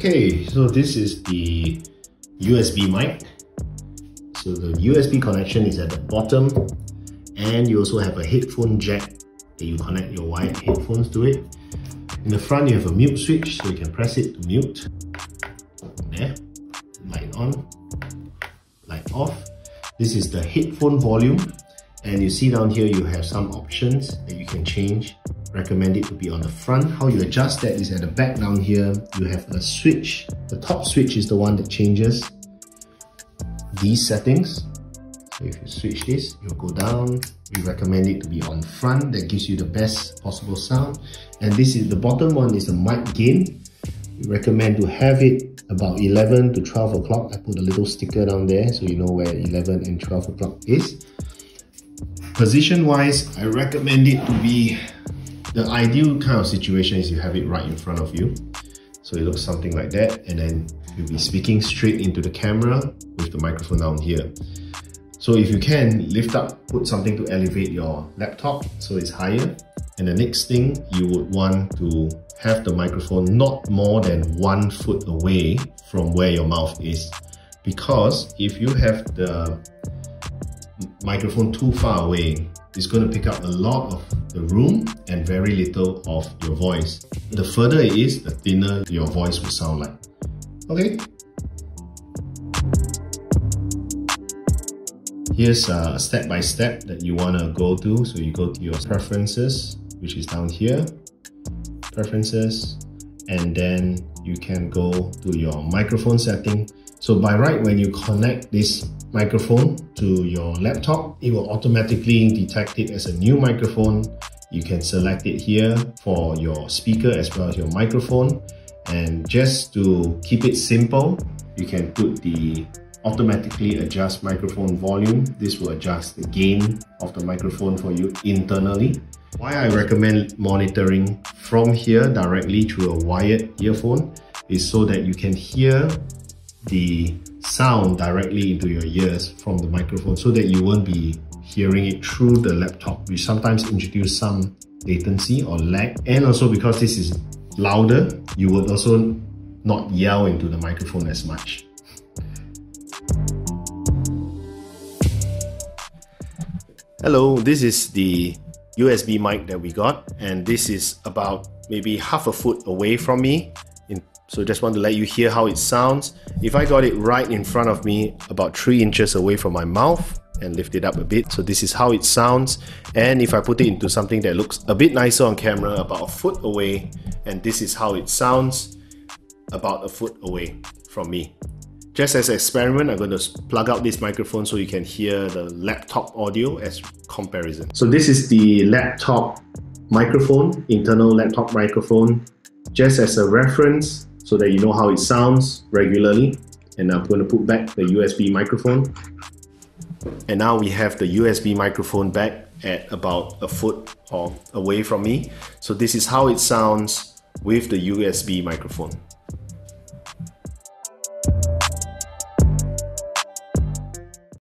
Okay, so this is the USB mic. So the USB connection is at the bottom and you also have a headphone jack that you connect your wired headphones to it. In the front you have a mute switch so you can press it to mute. There, light on, light off. This is the headphone volume and you see down here you have some options that you can change recommend it to be on the front. How you adjust that is at the back down here, you have a switch. The top switch is the one that changes these settings. So if you switch this, you'll go down. We recommend it to be on front. That gives you the best possible sound. And this is the bottom one is the mic gain. We recommend to have it about 11 to 12 o'clock. I put a little sticker down there so you know where 11 and 12 o'clock is. Position wise, I recommend it to be the ideal kind of situation is you have it right in front of you. So it looks something like that and then you'll be speaking straight into the camera with the microphone down here. So if you can, lift up, put something to elevate your laptop so it's higher. And the next thing, you would want to have the microphone not more than one foot away from where your mouth is. Because if you have the microphone too far away, it's going to pick up a lot of the room and very little of your voice. The further it is, the thinner your voice will sound like. Okay? Here's a step-by-step -step that you want to go to. So you go to your preferences, which is down here. Preferences. And then you can go to your microphone setting. So by right, when you connect this microphone to your laptop, it will automatically detect it as a new microphone. You can select it here for your speaker as well as your microphone. And just to keep it simple, you can put the automatically adjust microphone volume. This will adjust the gain of the microphone for you internally. Why I recommend monitoring from here directly through a wired earphone is so that you can hear the sound directly into your ears from the microphone so that you won't be hearing it through the laptop, which sometimes introduce some latency or lag. And also because this is louder, you would also not yell into the microphone as much. Hello, this is the USB mic that we got and this is about maybe half a foot away from me so just want to let you hear how it sounds. If I got it right in front of me, about 3 inches away from my mouth, and lift it up a bit. So this is how it sounds. And if I put it into something that looks a bit nicer on camera, about a foot away, and this is how it sounds about a foot away from me. Just as an experiment, I'm going to plug out this microphone so you can hear the laptop audio as comparison. So this is the laptop microphone, internal laptop microphone. Just as a reference, so that you know how it sounds regularly. And I'm going to put back the USB microphone. And now we have the USB microphone back at about a foot or away from me. So this is how it sounds with the USB microphone.